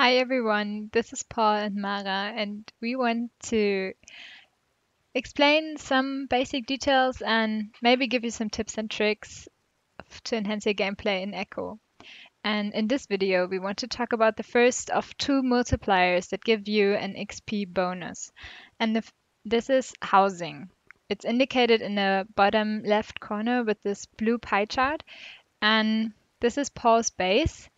Hi everyone, this is Paul and Mara, and we want to explain some basic details and maybe give you some tips and tricks to enhance your gameplay in Eco. And in this video, we want to talk about the first of two multipliers that give you an XP bonus. And this is housing. It's indicated in the bottom left corner with this blue pie chart. And this is Paul's base.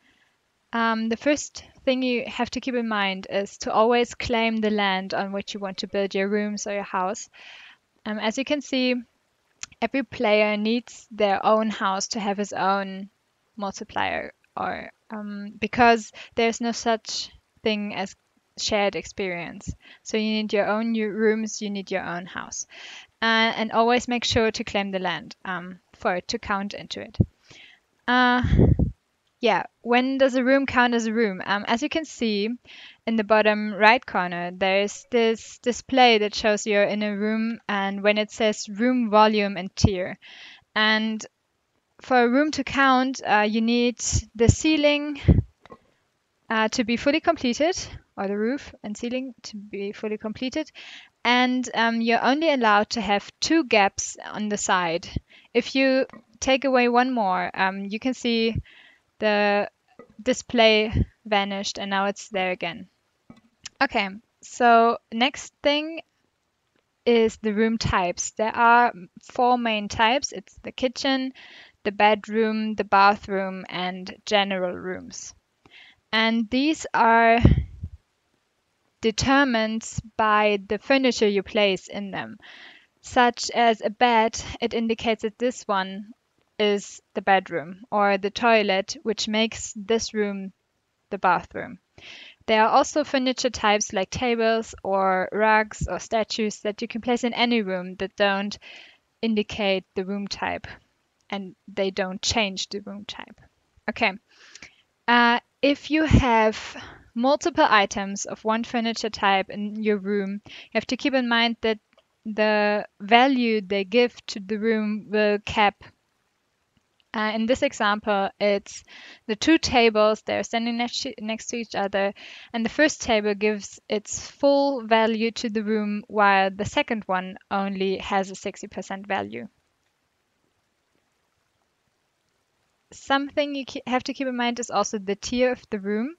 Um, the first thing you have to keep in mind is to always claim the land on which you want to build your rooms or your house. Um, as you can see, every player needs their own house to have his own multiplier or um, because there's no such thing as shared experience. So you need your own rooms, you need your own house. Uh, and always make sure to claim the land um, for it to count into it. Uh, yeah, when does a room count as a room? Um, as you can see in the bottom right corner, there's this display that shows you're in a room and when it says room volume and tier. And for a room to count, uh, you need the ceiling uh, to be fully completed, or the roof and ceiling to be fully completed. And um, you're only allowed to have two gaps on the side. If you take away one more, um, you can see the display vanished and now it's there again. Okay, so next thing is the room types. There are four main types. It's the kitchen, the bedroom, the bathroom, and general rooms. And these are determined by the furniture you place in them. Such as a bed, it indicates that this one is the bedroom or the toilet, which makes this room the bathroom. There are also furniture types like tables or rugs or statues that you can place in any room that don't indicate the room type and they don't change the room type. Okay. Uh, if you have multiple items of one furniture type in your room, you have to keep in mind that the value they give to the room will cap uh, in this example, it's the two tables, they're standing next to, next to each other, and the first table gives its full value to the room, while the second one only has a 60% value. Something you have to keep in mind is also the tier of the room.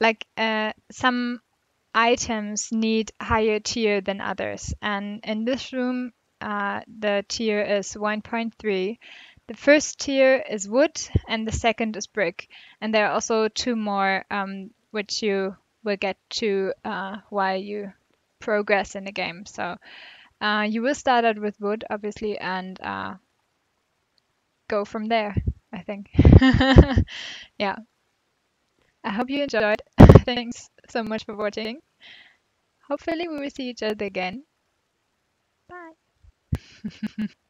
Like uh, some items need higher tier than others, and in this room, uh, the tier is 1.3 the first tier is wood and the second is brick. And there are also two more um, which you will get to uh, while you progress in the game. So uh, you will start out with wood, obviously, and uh, go from there, I think. yeah. I hope you enjoyed. Thanks so much for watching. Hopefully we will see each other again. Bye.